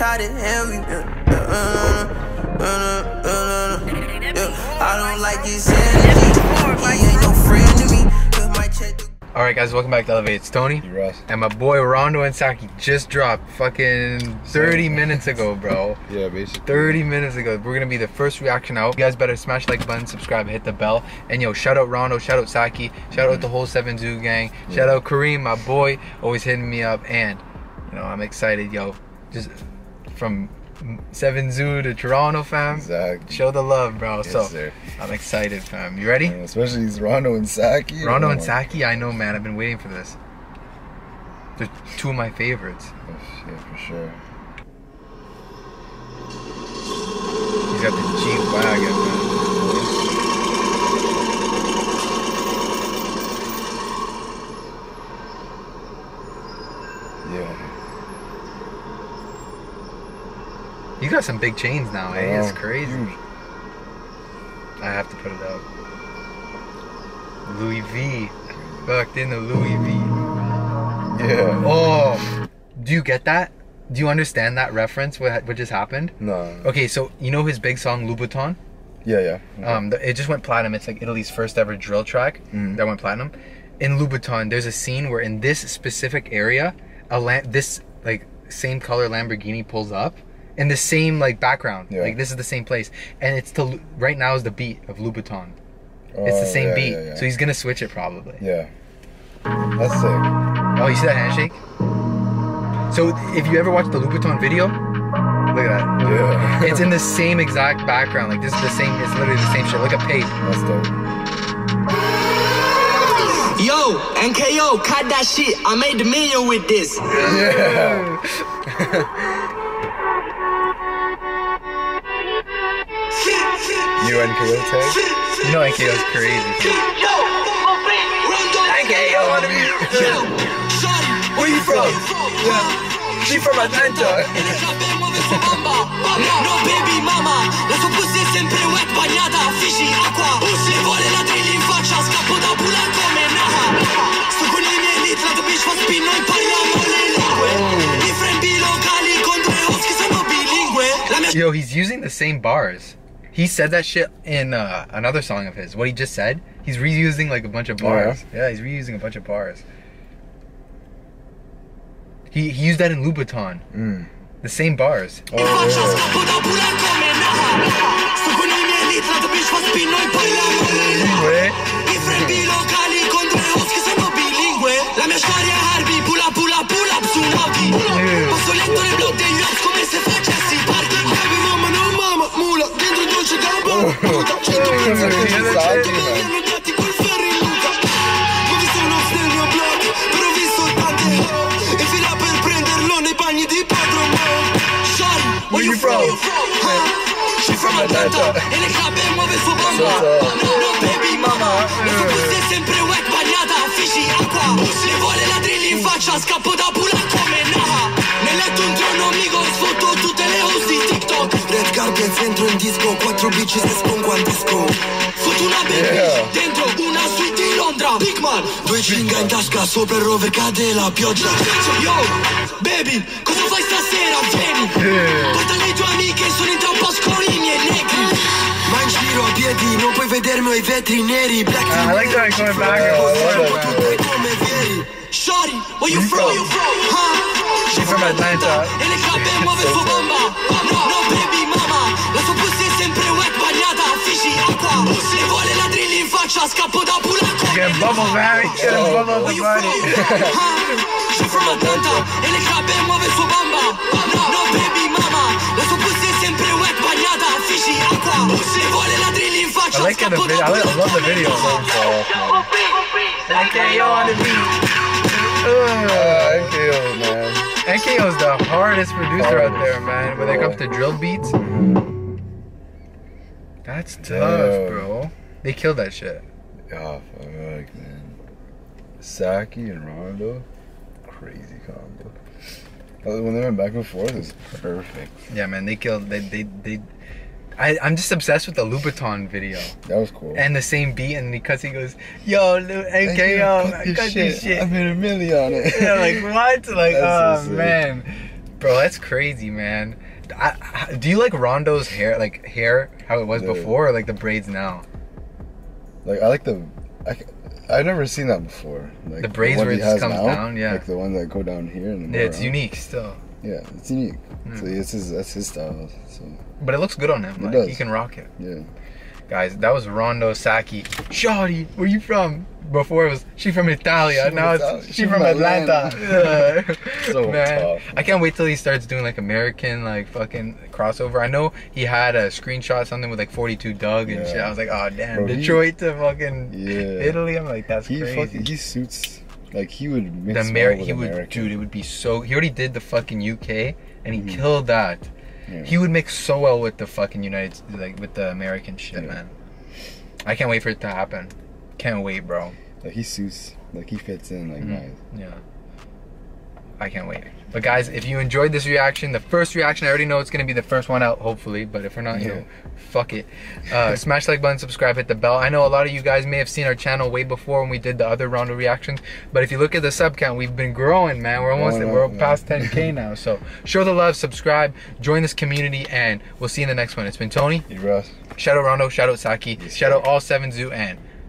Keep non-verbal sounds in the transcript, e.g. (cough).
Try to help me. Uh, uh, uh, uh, uh, yeah. I don't like his energy. He ain't no friend to me. Cause my check. All right, guys, welcome back to Elevate. It's Toni. You Russ. And my boy Rondo and Sacky just dropped fucking 30 minutes ago, bro. (laughs) Yeah, basically. 30 minutes ago. We're gonna be the first reaction out. You guys better smash like button, subscribe, hit the bell. And yo, shout out Rondo, shout out Sacky, shout out the whole Seven Zoo gang. Shout out Kareem, my boy, always hitting me up. And you know, I'm excited, yo. Just from Seven Zoo to Toronto, fam. Exactly. Show the love, bro. Yes, so sir. I'm excited, fam. You ready? And especially these Rondo and Sacky. Rondo Oh and Sacky, I know, man. I've been waiting for this. They're two of my favorites. Oh, shit, for sure. He's got the G wagon, man. Yeah. He's got some big chains now, eh? It's crazy. huge. I have to put it out. Louis V. Fucked in the Louis V. Yeah. Oh, do you get that? Do you understand that reference? What what just happened? No. Okay, so you know his big song Louboutin? Yeah, yeah. Um, the, it just went platinum. It's like Italy's first ever drill track Mm. that went platinum. In Louboutin, there's a scene where in this specific area, a la- this like same color Lamborghini pulls up in the same like background. Yeah. Like this is the same place, and it's the right now is the beat of Louboutin. Oh, It's the oh, same yeah, beat, Yeah, yeah. so he's gonna switch it probably. yeah. That's sick. Oh, you see that handshake? So if you ever watch the Louboutin video, look at that. Yeah. It's in the (laughs) same exact background. Like this is the same. It's literally the same shit. Look at Pape. That's dope. Yo, NKO, cut that shit. I made the million with this. Yeah. (laughs) (laughs) You and Coyote? You know NKO's crazy. NKO on the Yo, shorty, where you from? She from Atlanta. No baby mama, la sua pussy è sempre wet, bagnata, fishy, acqua oh, Le vuole la drill in faccia, scappo da pula come Naha Sto con i miei lit, la bitch fa spin, noi parliamo le lingue oh. I frembi locali con due host sono bilingue Yo, he's using the same bars. He said that shit in uh, another song of his. What he just said, he's reusing like a bunch of Oh, yeah? bars. yeah? he's reusing a bunch of bars. He, he used that in Louboutin. Mm. The same bars. Oh, yeah. Mo Shari, where you from? She from Atlanta. E le club e muove il suo bamba. No, no, baby mama. La sua pussy è sempre wet, bagnata, fishy, acqua. Le vuole la drill in faccia, scappo da pula come Naha Nel letto un trono amico, sfotto TikTok Red carpet entro in disco, quattro bitches esco un quantisco Fotto una baby, Yeah. dentro una suite di Londra. Big man, due cinga in tasca, sopra il rover cade la pioggia. Yo, baby, cosa fai stasera? Vieni. Porta le tue amiche, sono in troppo con i miei negri. Ma in giro a piedi, non puoi vedermi ho i vetri neri Black I like that going back tutte come vieri Shorty, where you from? Huh? She from Atlanta. E le cappe Get bubble, man. Get him bubble Where the you body. from? (laughs) Huh? She from Atlanta E le cappe muove il suo bamba No, no baby mama La sua pussy è sempre wet, bagnata, fishy, acqua Le vuole la drill in faccia, I like the scappo video. da I, like, I pula love the video. NKO on the beat. Ah, NKO, man. NKO's the hardest producer out Hardest. there, man. When it comes to drill beats, that's tough, Yeah. bro. They killed that shit. Oh, fuck, man. Sacky and Rondo, crazy combo. When they went back and forth, it was perfect. Yeah, man, they killed. They they they. I, I'm just obsessed with the Louboutin video That was cool. and the same beat, and because he goes, "Yo, Lu- NKO, cut this shit." I made a million on it. (laughs) Yeah, like what? (laughs) Like, That's oh so man, Bro, that's crazy, man. I, I- do you like Rondo's hair, like hair, how it was Yeah. before, or like the braids now? Like I like the. I, I've never seen that before. Like The braids one where it just comes down, yeah. Like the ones that go down here and Yeah, it's around. unique still, Yeah, it's unique. Mm. So it's his, that's his style. So but it looks good on him. It Like does. he can rock it. yeah. Guys, that was Rondo Sacky. Shawty, where you from? Before it was she from Italia. She now from it's she, She from from Atlanta. (laughs) Yeah. So Man, tough. I can't wait till he starts doing like American like fucking crossover. I know he had a screenshot something with like 42 Dugg and Yeah. shit. I was like, oh damn, Bro, he- Detroit to fucking Yeah. Italy. I'm like, that's He crazy. fucking he suits like he would the mix Amer- well with he would, dude. It would be so. He already did the fucking UK, and he Mhm. killed that. Yeah. He would mix so well with the fucking United, like with the American shit, man. I can't wait for it to happen. Can't wait, bro. Like he suits like he fits in like Mhm. nice. Yeah. I can't wait. But guys, if you enjoyed this reaction, the first reaction, I already know it's gonna be the first one out, hopefully. But if we're not, you know, fuck it. Uh, (laughs) smash like button, subscribe, hit the bell. I know a lot of you guys may have seen our channel way before when we did the other round of reactions. But if you look at the sub count, we've been growing, man. We're almost Growing we're up, past 10k (laughs) now. So show the love, subscribe, join this community, and we'll see you in the next one. It's been Toni. You Russ. Shout out Rondo, shout out Sacky, Yes, shout out all seven zoo, and